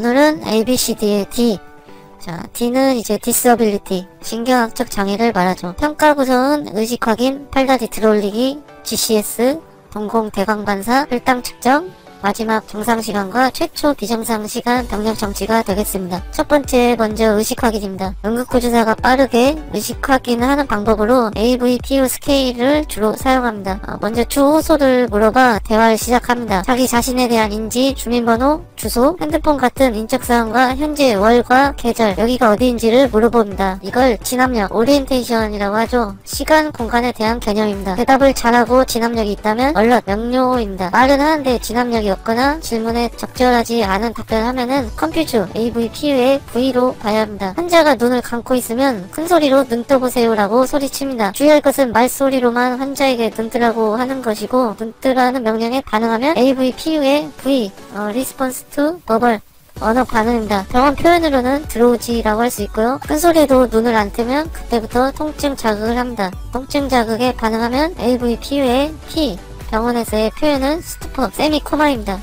오늘은 ABCD의 D. 자, D는 이제 disability, 신경학적 장애를 말하죠. 평가 구성은 의식 확인, 팔다리 들어올리기, GCS, 동공 대광 반사, 혈당 측정, 마지막 정상 시간과 최초 비정상 시간 병력 청취가 되겠습니다. 첫 번째 먼저 의식 확인입니다. 응급구조사가 빠르게 의식 확인을 하는 방법으로 AVPU scale을 주로 사용합니다. 어, 먼저 주 호소를 물어봐 대화를 시작합니다. 자기 자신에 대한 인지, 주민번호, 주소, 핸드폰 같은 인적사항과 현재 월과 계절, 여기가 어디인지를 물어봅니다. 이걸 지남력, orientation이라고 하죠. 시간, 공간에 대한 개념입니다. 대답을 잘하고 지남력이 있다면 alert, 명료입니다. 말은 하는데 진압력이 없거나 질문에 적절하지 않은 답변하면은 컴퓨터 AVPU의 V로 봐야 합니다. 환자가 눈을 감고 있으면 큰 소리로 눈 떠보세요 라고 소리칩니다. 주의할 것은 말소리로만 환자에게 눈 뜨라고 하는 것이고 눈 뜨라는 명령에 반응하면 AVPU의 V, 어, To Verbal 언어 반응입니다. 병원 표현으로는 들어오지라고 할 수 있고요. 큰 소리로 눈을 안 뜨면 그때부터 통증 자극을 합니다. 통증 자극에 반응하면 AVPU의 P, 병원에서의 표현은 stupor, semicoma입니다.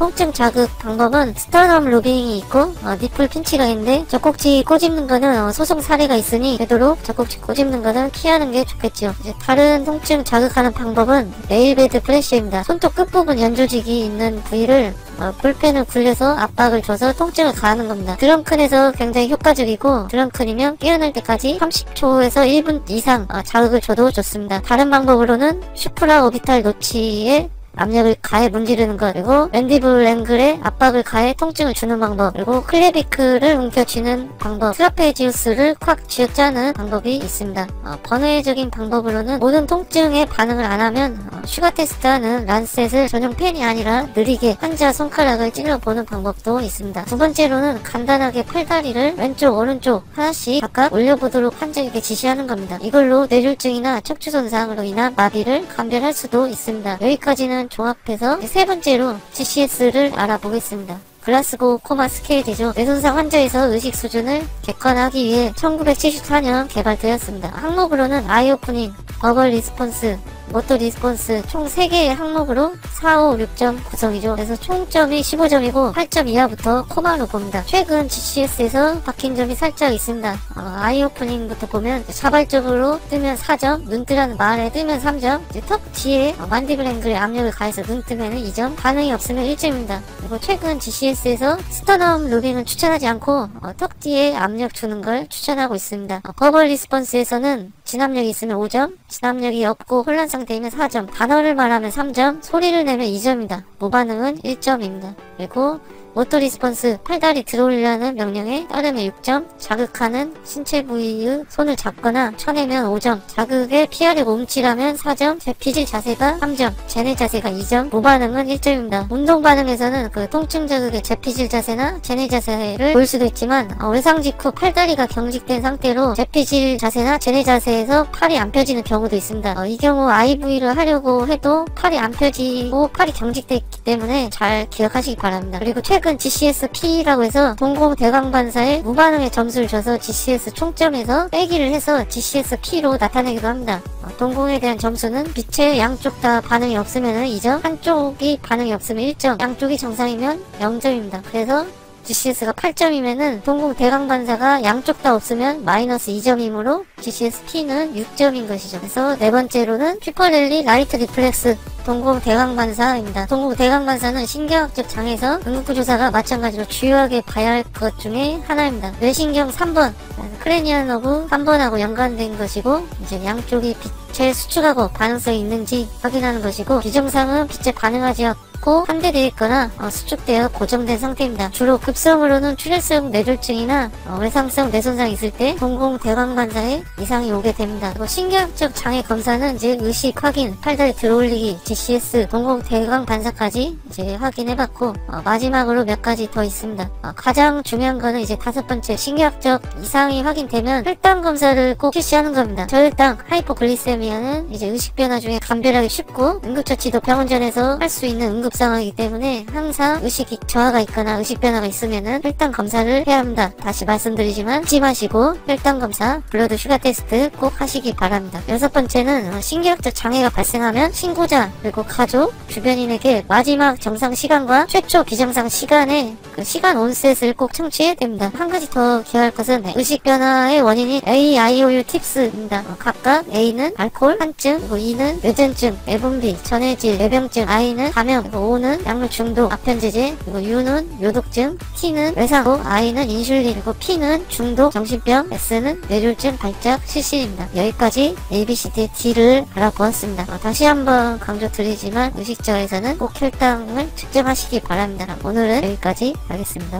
어, 통증 자극 방법은 sternum rubbing이 있고 어, nipple pinch가 있는데 젖꼭지 꼬집는 거는 어, 소송 사례가 있으니 되도록 젖꼭지 꼬집는 거는 피하는 게 좋겠죠. 이제 다른 통증 자극하는 방법은 nail bed pressure입니다. 손톱 끝부분 연조직이 있는 부위를 어, 볼펜을 굴려서 압박을 줘서 통증을 가하는 겁니다. drunken에서 굉장히 효과적이고 drunken이면 깨어날 때까지 30초에서 1분 이상 어, 자극을 줘도 좋습니다. 다른 방법으로는 supraorbital notch에 압력을 가해 문지르는 것 그리고 mandible angle에 압박을 가해 통증을 주는 방법 그리고 clavicle을 움켜쥐는 방법 trapezius를 콱 쥐어짜는 방법이 있습니다. 어, 번외적인 방법으로는 모든 통증에 반응을 안 하면 어, sugar test하는 lancet을 전용 펜이 아니라 느리게 환자 손가락을 찔러보는 방법도 있습니다. 두 번째로는 간단하게 팔다리를 왼쪽 오른쪽 하나씩 각각 올려보도록 환자에게 지시하는 겁니다. 이걸로 뇌졸중이나 척추 손상으로 인한 마비를 감별할 수도 있습니다. 여기까지는 종합해서 세 번째로 GCS를 알아보겠습니다. Glasgow Coma Scale이죠. 뇌손상 환자에서 의식 수준을 객관화하기 위해 1974년 개발되었습니다. 항목으로는 Eye opening, verbal response, motor response 총 3개의 항목으로 4, 5, 6점 구성이죠. 그래서 총점이 15점이고 8점 이하부터 coma로 봅니다. 최근 GCS에서 바뀐 점이 살짝 있습니다. 어, eye opening부터 보면 자발적으로 뜨면 4점, 눈 뜨라는 말에 뜨면 3점, 턱 뒤에 어, mandible angle에 압력을 가해서 눈 뜨면 2점, 반응이 없으면 1점입니다. 그리고 최근 GCS에서 sternum rubbing은 추천하지 않고 어, 턱 뒤에 압력 주는 걸 추천하고 있습니다. 어, verbal response에서는 지남력이 있으면 5점, 지남력이 없고 혼란 상태이면 4점, 단어를 말하면 3점, 소리를 내면 2점이다. 무반응은 1점입니다. 그리고 Motor response 팔다리 들어올리라는 명령에 따르면 6점 자극하는 신체 부위의 손을 잡거나 쳐내면 5점 자극에 피하려고 움찔하면 4점 제피질 자세가 3점 제뇌 자세가 2점 무반응은 1점입니다. 운동 반응에서는 그 통증 자극의 제피질 자세나 제뇌 자세를 볼 수도 있지만 어, 외상 직후 팔다리가 경직된 상태로 제피질 자세나 제뇌 자세에서 팔이 안 펴지는 경우도 있습니다. 어, 이 경우 IV를 하려고 해도 팔이 안 펴지고 팔이 경직돼 있기 때문에 잘 기억하시기 바랍니다. 그리고 최 최근 GCS-P라고 해서 동공 대광반사에 무반응의 점수를 줘서 GCS 총점에서 빼기를 해서 GCS-P로 나타내기도 합니다. 어, 동공에 대한 점수는 빛의 양쪽 다 반응이 없으면 2점, 한쪽이 반응이 없으면 1점, 양쪽이 정상이면 0점입니다. 그래서 GCS가 8점이면은 동공 대광 반사가 양쪽 다 없으면 마이너스 2점이므로 GCS-P는 6점인 것이죠. 그래서 네 번째로는 pupillary light reflex 동공 대광 반사입니다. 동공 대광 반사는 신경학적 장에서 응급구조사가 마찬가지로 주요하게 봐야 할 것 중에 하나입니다. 뇌신경 3번 cranial nerve 3번하고 연관된 것이고 이제 양쪽이 빛에 수축하고 반응성이 있는지 확인하는 것이고 비정상은 빛에 반응하지 않고 않고 환대되어 있거나 어, 수축되어 고정된 상태입니다. 주로 급성으로는 출혈성 뇌졸중이나 어, 외상성 뇌손상이 있을 때 동공 대광반사에 이상이 오게 됩니다. 그리고 신경학적 장애 검사는 이제 의식 확인, 팔다리 들어올리기, GCS, 동공 대광 반사까지 이제 확인해봤고 어, 마지막으로 몇 가지 더 있습니다. 어, 가장 중요한 거는 이제 다섯 번째 신경학적 이상이 확인되면 혈당 검사를 꼭 실시하는 겁니다. 저혈당, 하이포글리세미아는 이제 의식 변화 중에 감별하기 쉽고 응급처치도 병원전에서 할 수 있는 응급 급상하기 때문에 항상 의식이 저하가 있거나 의식 변화가 있으면은 혈당 검사를 해야 합니다. 다시 말씀드리지만 잊지 마시고 혈당 검사, blood sugar test 꼭 하시기 바랍니다. 여섯 번째는 어, 신경학적 장애가 발생하면 신고자 그리고 가족, 주변인에게 마지막 정상 시간과 최초 비정상 시간에 그 시간 onset을 꼭 청취해야 됩니다. 한 가지 더 기억할 것은 네, 의식 변화의 원인이 A, I, O, U TIPS입니다. 어, 각각 A는 알코올, 산증, 그리고 E는 뇌전증, 내분비, 전해질, 뇌병증, I는 감염, O는 약물 중독, 아편제제, 그리고 U는 요독증, T는 외상후, I는 인슐린, 그리고 P는 중독, 정신병, S는 뇌졸중, 발작, 실신입니다. 여기까지 A, B, C, D, D를 알아보았습니다. 어, 다시 한번 강조드리지만 의식저하에서는 꼭 혈당을 측정하시기 바랍니다. 오늘은 여기까지 하겠습니다.